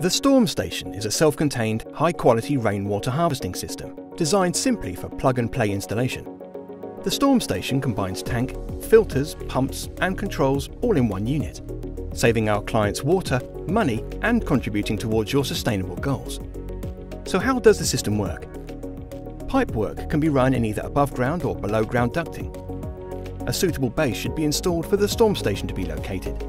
The Storm Station is a self-contained, high-quality rainwater harvesting system designed simply for plug-and-play installation. The Storm Station combines tank, filters, pumps and controls all in one unit, saving our clients water, money and contributing towards your sustainable goals. So how does the system work? Pipe work can be run in either above ground or below ground ducting. A suitable base should be installed for the storm station to be located.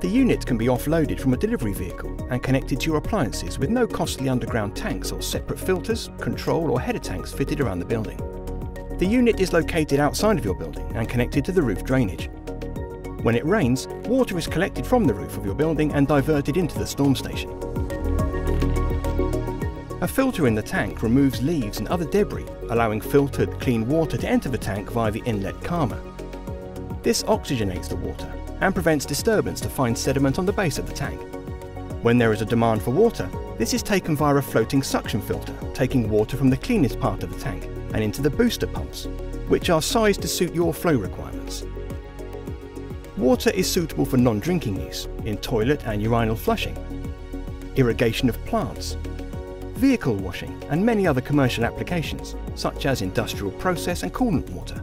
The unit can be offloaded from a delivery vehicle and connected to your appliances with no costly underground tanks or separate filters, control or header tanks fitted around the building. The unit is located outside of your building and connected to the roof drainage. When it rains, water is collected from the roof of your building and diverted into the storm station. A filter in the tank removes leaves and other debris, allowing filtered, clean water to enter the tank via the inlet calmer. This oxygenates the water and prevents disturbance to find sediment on the base of the tank. When there is a demand for water, this is taken via a floating suction filter, taking water from the cleanest part of the tank and into the booster pumps, which are sized to suit your flow requirements. Water is suitable for non-drinking use in toilet and urinal flushing, irrigation of plants, vehicle washing and many other commercial applications, such as industrial process and coolant water.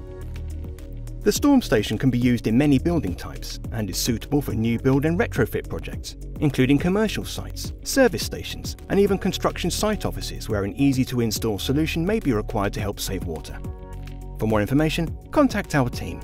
The storm station can be used in many building types and is suitable for new build and retrofit projects, including commercial sites, service stations, and even construction site offices where an easy to install solution may be required to help save water. For more information, contact our team